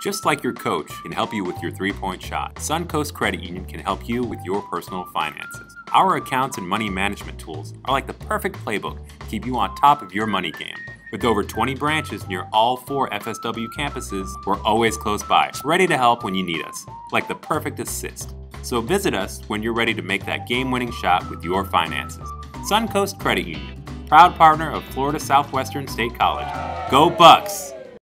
Just like your coach can help you with your three point shot, Suncoast Credit Union can help you with your personal finances. Our accounts and money management tools are like the perfect playbook to keep you on top of your money game. With over 20 branches near all four FSW campuses, we're always close by, ready to help when you need us, like the perfect assist. So visit us when you're ready to make that game winning shot with your finances. Suncoast Credit Union, proud partner of Florida Southwestern State College. Go Bucs!